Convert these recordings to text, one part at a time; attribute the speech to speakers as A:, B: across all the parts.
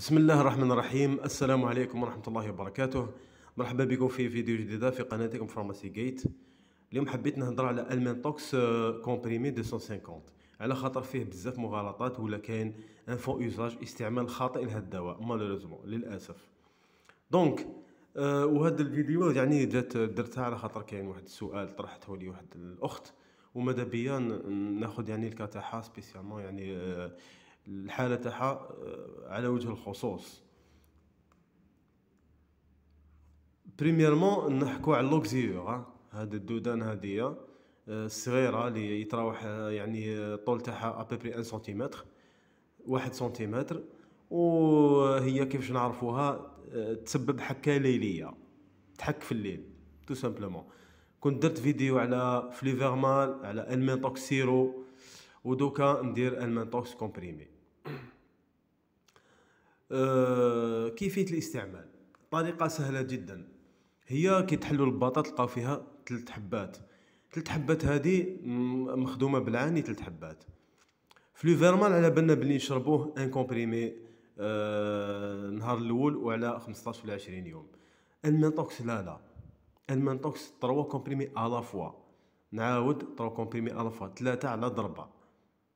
A: بسم الله الرحمن الرحيم السلام عليكم ورحمة الله وبركاته مرحبا بكم في فيديو جديدة في قناتكم Pharmacie جيت اليوم حبيت نهضر على Helmintox comprimé 250 على خاطر فيه بزاف مغالطات ولا كاين un faux usage استعمال خاطئ لهذا الدواء malheureusement للاسف donc آه وهذا الفيديو يعني جات درتها على خاطر كاين واحد السؤال طرحته لي واحد الاخت وماذا بيا ناخذ يعني ال cas تاعها spécialement يعني آه الحالة تاعها آه، على وجه الخصوص. premièrement نحكو على l'oxyure هاد الدودان هادية آه، الصغيرة اللي يتراوح آه، يعني الطول تاعها à peu près un centimètre واحد سنتيمتر وهي كيفاش نعرفوها؟ تسبب حكة ليلية. تحك في الليل tout simplement كنت درت فيديو على Fluvermal على Helmintox sirop ودوكا ندير Helmintox comprimé كيفيه الاستعمال طريقه سهله جدا هي كي تحلوا ال boîte تلقاو فيها ثلاث حبات ثلاث حبات هذه مخدومه بالعاني ثلاث حبات Fluvermal على بالنا بلي نشربوه un comprimé النهار الأول وعلى 15 ولا 20 يوم Helmintox لا لا Helmintox 3 comprimés à la fois نعاود 3 comprimés à la fois ثلاثة على ضربه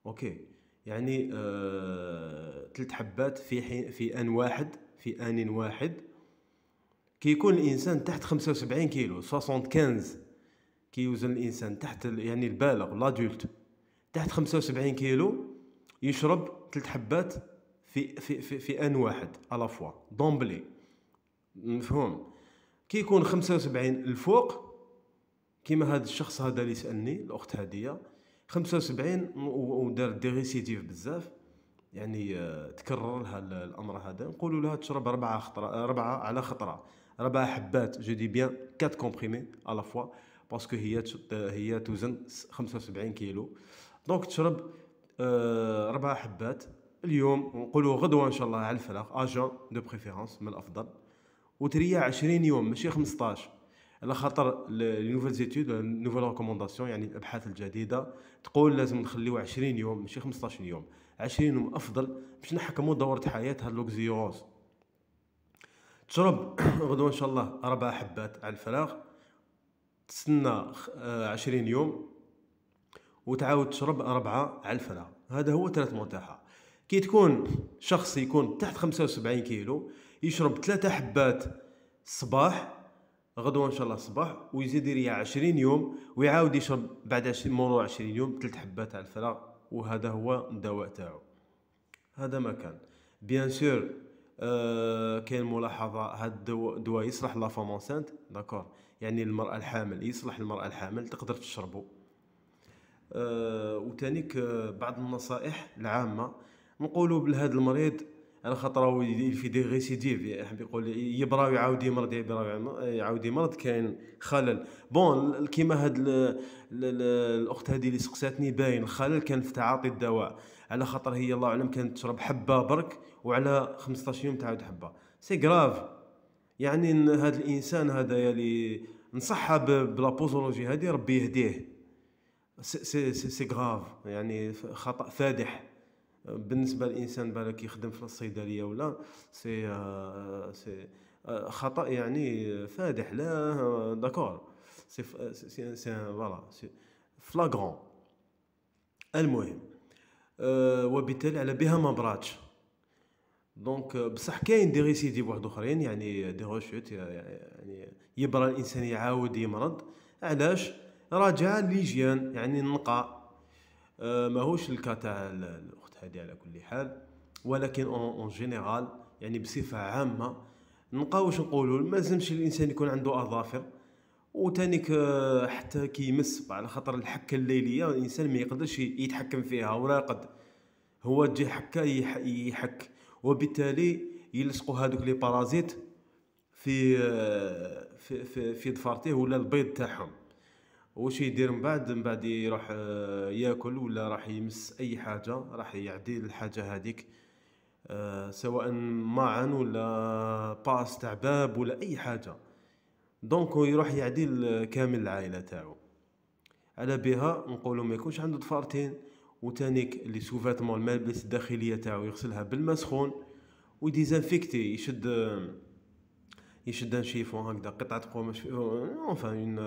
A: OK. يعني آه ثلاث حبات في حين في آن واحد في آن واحد. كي يكون الإنسان تحت 75 كيلو 75 كي يوزن الإنسان تحت يعني البالغ l'adulte تحت 75 كيلو يشرب ثلاث حبات في في في, في آن واحد à la fois d'emblée مفهوم؟ كي يكون 75 الفوق كيما هذا الشخص هذا اللي سألني الأخت هديه 75 ودار des récidives بزاف. يعني آه، تكرر لها الأمر هذا. نقولوا لها تشرب ربعه خطرة ربعه على خطرة. ربعه حبات je dis bien 4 comprimés à la fois parce que هي هي توزن 75 كيلو. donc تشرب آه، ربعه حبات. اليوم نقولوا غدوة إن شاء الله على الفراغ à jeun de préférence من الأفضل. وتريح 20 يوم ماشي 15 على خاطر les nouvelles études nouvelles recommandations يعني الأبحاث الجديدة تقول لازم نخليو 20 يوم ماشي 15 يوم. 20 يوم أفضل باش نحكموا دورة حياة هاد l'oxyurose تشرب غدوة إن شاء الله أربع حبات على الفراغ تستنى 20 يوم وتعاود تشرب أربعة على الفراغ هذا هو traitement تاعها كي تكون شخص يكون تحت 75 كيلو يشرب ثلاثة حبات الصباح غدوة إن شاء الله الصباح ويزيد يريح 20 يوم ويعاود يشرب بعد 20 مرور 20 يوم ثلاث حبات على الفراغ وهذا هو الدواء تاعو. هذا ما كان. bien sûr آه كاين ملاحظة هذا الدواء يصلح la femme enceinte d'accord يعني المرأة الحامل يصلح المرأة الحامل تقدر تشربه آه وتانيك آه بعض النصائح العامة. نقولوا بهذا المريض على خاطر هو في des récidives. يحب يقول يبرا ويعاود يمرض يبرا يعاود يمرض كاين خلل. bon كيما هاد الأخت هذه اللي سقساتني باين الخلل كان في تعاطي الدواء. على خاطر هي الله أعلم كانت تشرب حبة برك وعلى 15 يوم تعاود حبة. c'est grave. يعني هذا الإنسان هذا اللي نصحها ب la posologie هذه ربي يهديه. c'est c'est c'est grave. يعني خطأ فادح. بالنسبة للإنسان بالك يخدم في الصيدلية ولا سي آه، سي آه، خطأ يعني فادح لا d'accord. c'est c'est c'est voilà c'est flagrant المهم أه وبالتالي على بها ما براتش. donc بصح كاين des récidives واحد آخرين يعني des rechutes يعني يبرى الإنسان يعاود يمرض. علاش؟ راجع l'hygiène يعني النقاء. ماهوش ال cas تاع هذه على كل حال. ولكن en général يعني بصفة عامة نبقاو واش نقولوا ما لازمش الإنسان يكون عنده أظافر وتانيك حتى كيمس على خاطر الحكة الليلية الإنسان ما يقدرش يتحكم فيها وراقد هو تجي حكة يحك وبالتالي يلصقوا هذوك les parasites في في في, في ولا البيض تاعهم. واش يدير من بعد؟ من بعد يروح آه، ياكل ولا راح يمس أي حاجة راح يعدي الحاجة هذيك آه، سواء ماعن ولا باس تاع باب ولا أي حاجة. donc يروح يعدي كامل العائلة تاعو. على بها نقولوا ما يكونش عنده ضفارتين وتانيك les sous-vêtements الملابس الداخلية تاعو يغسلها بالماء سخون وي désinfecter يشد يشد un chiffon هكذا قطعة قماش enfin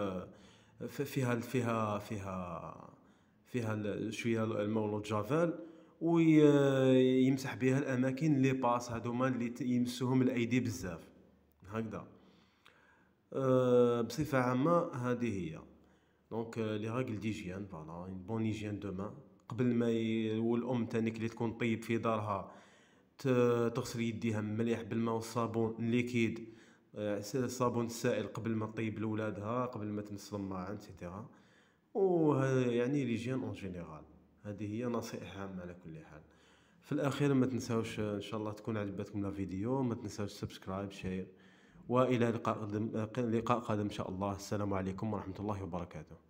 A: فيها فيها فيها فيها شوية l'eau de Javel ويمسح بها الأماكن لي باس هذوما اللي يمسوهم الأيدي بزاف. هكذا. أه بصفة عامة هذه هي. donc les règles d'hygiène voilà une bonne hygiène de mains قبل ما ي... والأم تانيك اللي تكون طيب في دارها تغسل يديها مليح بالماء والصابون liquide الصابون السائل قبل ما تطيب لولادها قبل ما تمس الماعن et cetera و يعني l'hygiène en général هذه هي نصائح عامة على كل حال. في الأخير ما تنساوش إن شاء الله تكون عجبتكم la vidéo. ما تنساوش subscribe share وإلى لقاء قادم لقاء قادم إن شاء الله. السلام عليكم ورحمة الله وبركاته.